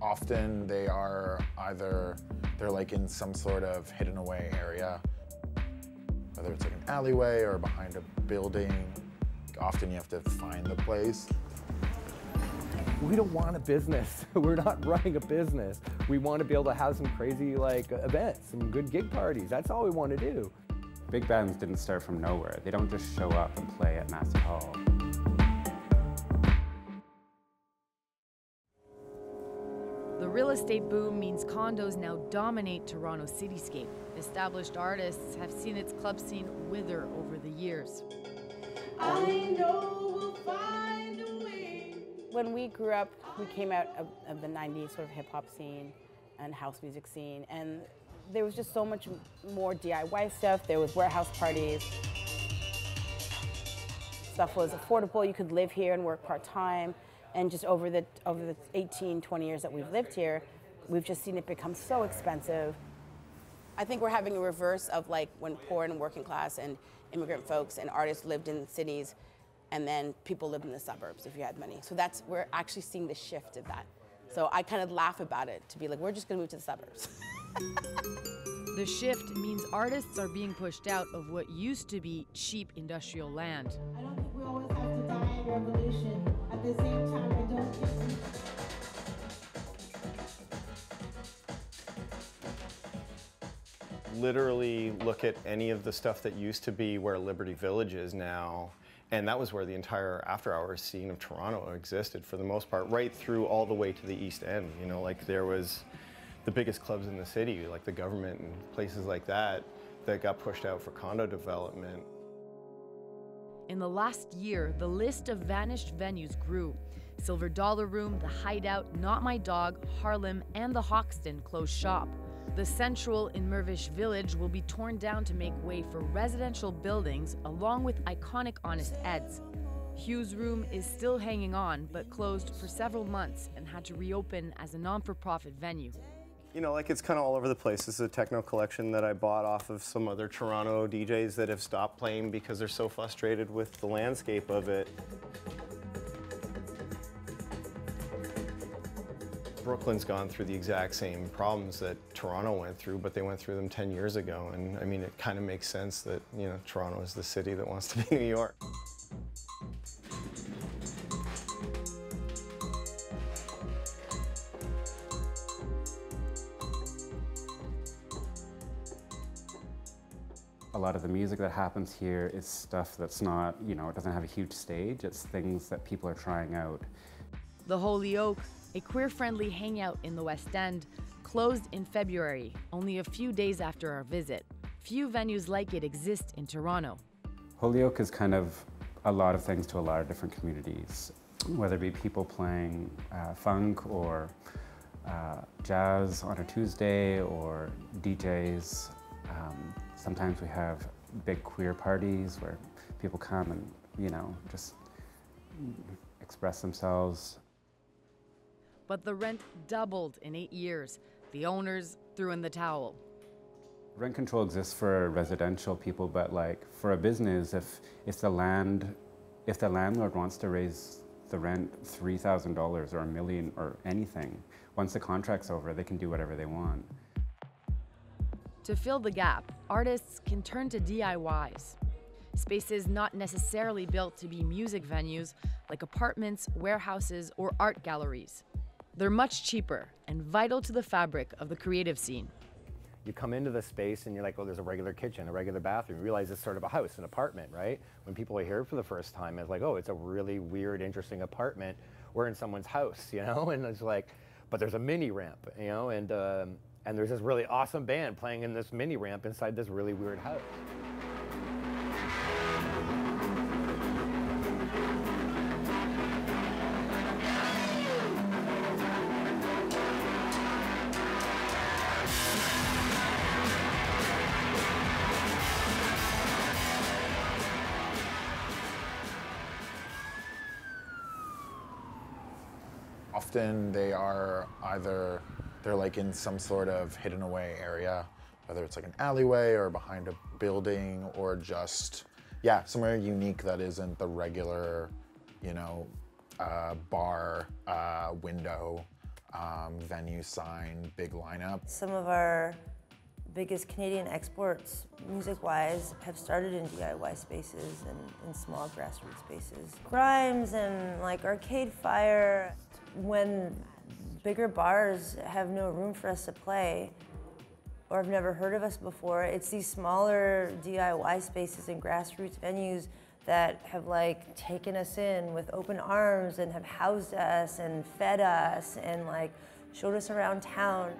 Often they are either, they're like in some sort of hidden away area, whether it's like an alleyway or behind a building. Often you have to find the place. We don't want a business. We're not running a business. We want to be able to have some crazy like events, some good gig parties. That's all we want to do. Big bands didn't start from nowhere. They don't just show up and play at Massey Hall. The real estate boom means condos now dominate Toronto's cityscape. Established artists have seen its club scene wither over the years. I know we'll find a way. When we grew up, we came out of, of the 90s sort of hip hop scene and house music scene, and there was just so much more DIY stuff. There was warehouse parties. Stuff was affordable. You could live here and work part time. And just over the over the 18, 20 years that we've lived here, we've just seen it become so expensive. I think we're having a reverse of like when poor and working class and immigrant folks and artists lived in cities and then people lived in the suburbs if you had money. So that's we're actually seeing the shift of that. So I kind of laugh about it to be like, we're just gonna move to the suburbs. The shift means artists are being pushed out of what used to be cheap industrial land. I don't think we always have to die in revolution. At the same time, literally look at any of the stuff that used to be where Liberty Village is now, and that was where the entire after hours scene of Toronto existed for the most part, right through all the way to the East End. You know, like there was the biggest clubs in the city, like the Guvernment and places like that, that got pushed out for condo development. In the last year, the list of vanished venues grew. Silver Dollar Room, The Hideout, Not My Dog, Harlem, and the Hoxton closed shop. The Central in Mirvish Village will be torn down to make way for residential buildings along with iconic Honest Ed's. Hugh's Room is still hanging on, but closed for several months and had to reopen as a non for profit venue. You know, like it's kind of all over the place. This is a techno collection that I bought off of some other Toronto DJs that have stopped playing because they're so frustrated with the landscape of it. Brooklyn's gone through the exact same problems that Toronto went through, but they went through them 10 years ago. And I mean, it kind of makes sense that, you know, Toronto is the city that wants to be New York. A lot of the music that happens here is stuff that's not, you know, it doesn't have a huge stage. It's things that people are trying out. The Holy Oak, a queer friendly hangout in the West End, closed in February, only a few days after our visit. Few venues like it exist in Toronto. Holy Oak is kind of a lot of things to a lot of different communities, whether it be people playing uh, funk or uh, jazz on a Tuesday or DJs. Um, sometimes we have big queer parties where people come and, you know, just express themselves. But the rent doubled in eight years. The owners threw in the towel. Rent control exists for residential people, but like for a business, if if the land, if the landlord wants to raise the rent three thousand dollars or a million or anything, once the contract's over, they can do whatever they want. To fill the gap, artists can turn to DIYs. Spaces not necessarily built to be music venues, like apartments, warehouses, or art galleries. They're much cheaper and vital to the fabric of the creative scene. You come into the space and you're like, oh, there's a regular kitchen, a regular bathroom. You realize it's sort of a house, an apartment, right? When people are here for the first time, it's like, oh, it's a really weird, interesting apartment. We're in someone's house, you know? And it's like, but there's a mini ramp, you know? And, um, and there's this really awesome band playing in this mini ramp inside this really weird house. Often they are either, they're like in some sort of hidden away area, whether it's like an alleyway or behind a building or just, yeah, somewhere unique that isn't the regular, you know, uh, bar uh, window um, venue sign, big lineup. Some of our biggest Canadian exports, music-wise, have started in DIY spaces and in small grassroots spaces. Grimes and like Arcade Fire, when bigger bars have no room for us to play, or have never heard of us before, it's these smaller DIY spaces and grassroots venues that have like taken us in with open arms and have housed us and fed us and like showed us around town.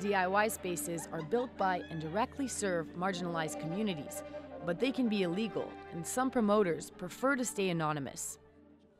DIY spaces are built by and directly serve marginalized communities, but they can be illegal, and some promoters prefer to stay anonymous.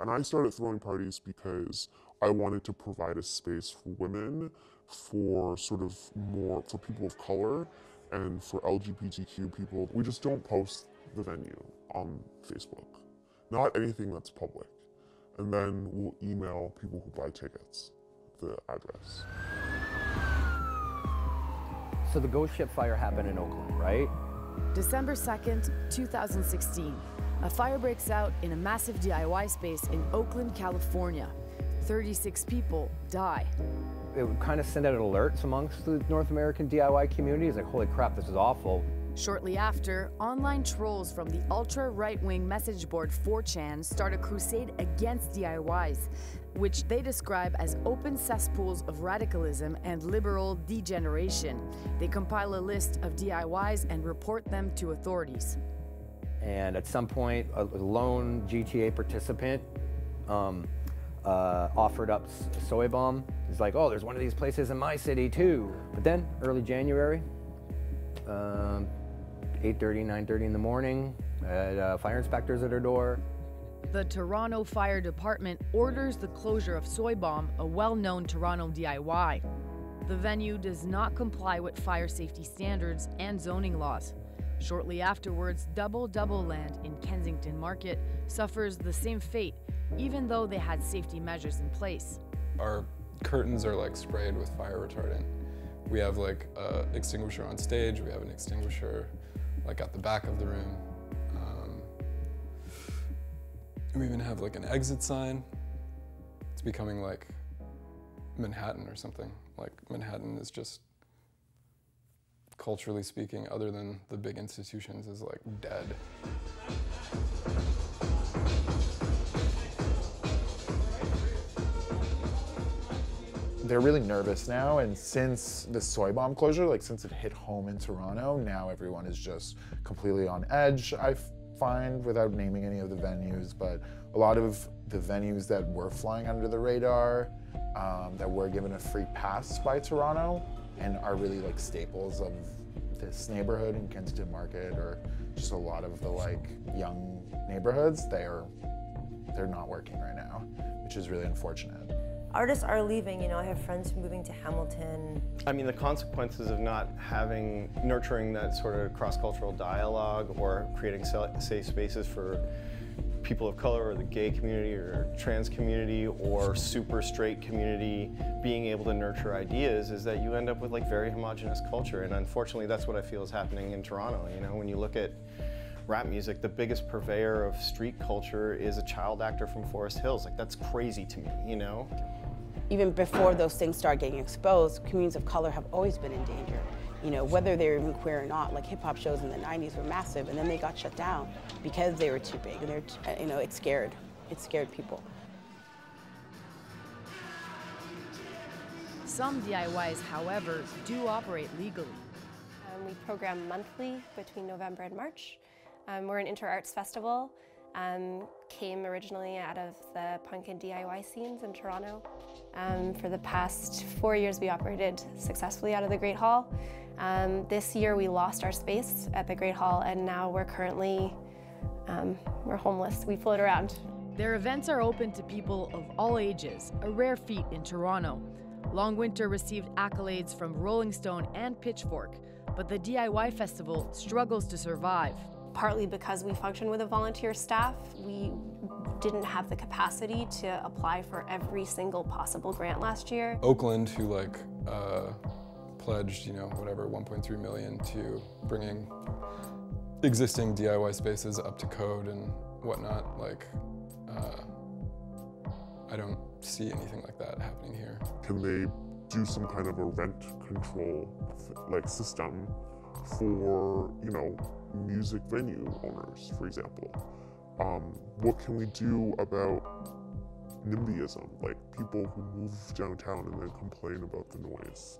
And I started throwing parties because I wanted to provide a space for women, for sort of more, for people of color, and for LGBTQ people. We just don't post the venue on Facebook, not anything that's public. And then we'll email people who buy tickets the address. So the ghost ship fire happened in Oakland, right? December 2nd, 2016. A fire breaks out in a massive DIY space in Oakland, California. 36 people die. It would kind of send out alerts amongst the North American DIY community. It's like, holy crap, this is awful. Shortly after, online trolls from the ultra right wing message board 4chan start a crusade against DIYs, which they describe as open cesspools of radicalism and liberal degeneration. They compile a list of DIYs and report them to authorities. And at some point, a lone GTA participant um, uh, offered up soy bomb. He's like, oh, there's one of these places in my city too. But then, early January, um, 8.30, 9.30 in the morning, uh, fire inspectors at her door. The Toronto Fire Department orders the closure of Soy Bomb, a well-known Toronto DIY. The venue does not comply with fire safety standards and zoning laws. Shortly afterwards, Double Double Land in Kensington Market suffers the same fate, even though they had safety measures in place. Our curtains are like sprayed with fire retardant. We have like a extinguisher on stage, we have an extinguisher like at the back of the room. Um, we even have like an exit sign. It's becoming like Manhattan or something. Like Manhattan is just culturally speaking, other than the big institutions, is like dead. They're really nervous now, and since the soy bomb closure, like since it hit home in Toronto, now everyone is just completely on edge. I find, without naming any of the venues, but a lot of the venues that were flying under the radar, um, that were given a free pass by Toronto, and are really like staples of this neighborhood in Kensington Market, or just a lot of the like young neighborhoods, they are they're not working right now, which is really unfortunate. Artists are leaving, you know, I have friends moving to Hamilton. I mean, the consequences of not having, nurturing that sort of cross-cultural dialogue or creating safe spaces for people of color or the gay community or trans community or super straight community being able to nurture ideas is that you end up with like very homogenous culture. And unfortunately that's what I feel is happening in Toronto. You know when you look at rap music the biggest purveyor of street culture is a child actor from Forest Hills. Like that's crazy to me you know? Even before those things start getting exposed, communities of color have always been in danger. You know, whether they're even queer or not, like hip hop shows in the 90s were massive and then they got shut down because they were too big and they're, t- you know, it scared, it scared people. Some DIYs, however, do operate legally. Um, we program monthly between November and March. Um, we're an inter-arts festival. Um, came originally out of the punk and DIY scenes in Toronto. Um, for the past four years, we operated successfully out of the Great Hall. Um, this year, we lost our space at the Great Hall, and now we're currently um, we're homeless. We float around. Their events are open to people of all ages, a rare feat in Toronto. Long Winter received accolades from Rolling Stone and Pitchfork, but the DIY festival struggles to survive. Partly because we function with a volunteer staff, we didn't have the capacity to apply for every single possible grant last year. Oakland, who like uh, pledged, you know, whatever, 1.3 million to bringing existing DIY spaces up to code and whatnot, like, uh, I don't see anything like that happening here. Can they do some kind of a rent control like system for you know music venue owners, for example? Um, what can we do about NIMBYism, like people who move downtown and then complain about the noise?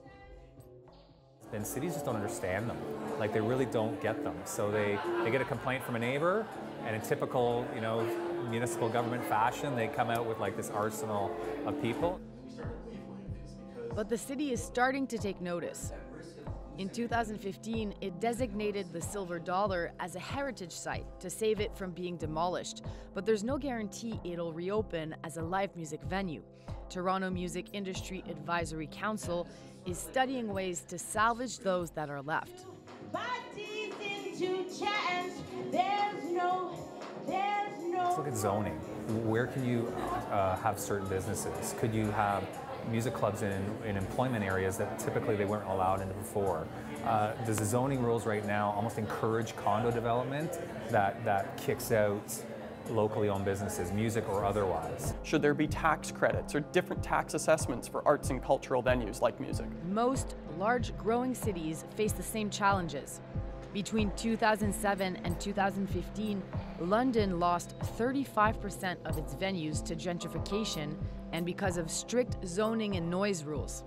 And cities just don't understand them. Like they really don't get them. So they, they get a complaint from a neighbor, and in typical, you know, municipal government fashion, they come out with like this arsenal of people. But the city is starting to take notice. In 2015, it designated the Silver Dollar as a heritage site to save it from being demolished, but there's no guarantee it'll reopen as a live music venue. Toronto Music Industry Advisory Council is studying ways to salvage those that are left. Bodies into chance. There's no, there's no. Let's look at zoning. Where can you uh, have certain businesses? Could you have music clubs in, in employment areas that typically they weren't allowed in before? Uh, does the zoning rules right now almost encourage condo development that, that kicks out locally owned businesses, music or otherwise? Should there be tax credits or different tax assessments for arts and cultural venues like music? Most large growing cities face the same challenges. Between 2007 and 2015, London lost 35% of its venues to gentrification and because of strict zoning and noise rules.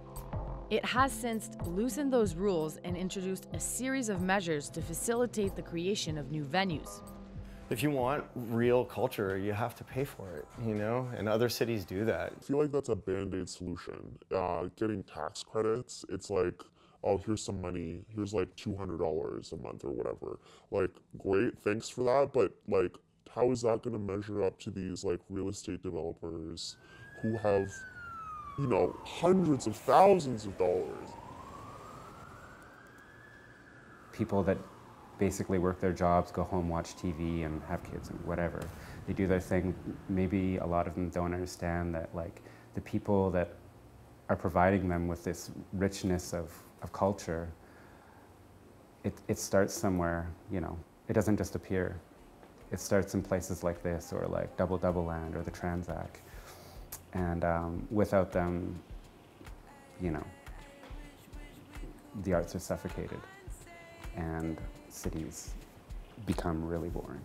It has since loosened those rules and introduced a series of measures to facilitate the creation of new venues. If you want real culture, you have to pay for it, you know? And other cities do that. I feel like that's a band aid solution. Uh, getting tax credits, it's like, oh, here's some money, here's like $200 a month or whatever. Like, great, thanks for that, but like, how is that going to measure up to these like real estate developers who have, you know, hundreds of thousands of dollars? People that basically work their jobs, go home, watch TV, and have kids and whatever. They do their thing. Maybe a lot of them don't understand that, like, the people that are providing them with this richness of, of culture, it, it starts somewhere, you know, it doesn't just appear. It starts in places like this, or like Double Double Land, or the Tranzac. And um, without them, you know, the arts are suffocated. And cities become really boring.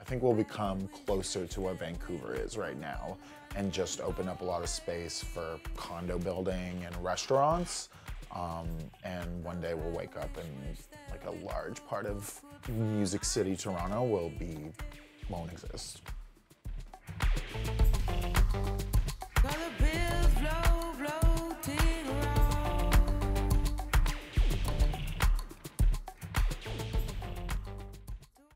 I think we'll become closer to what Vancouver is right now and just open up a lot of space for condo building and restaurants. Um, and one day we'll wake up and like a large part of Music City, Toronto will be, won't exist.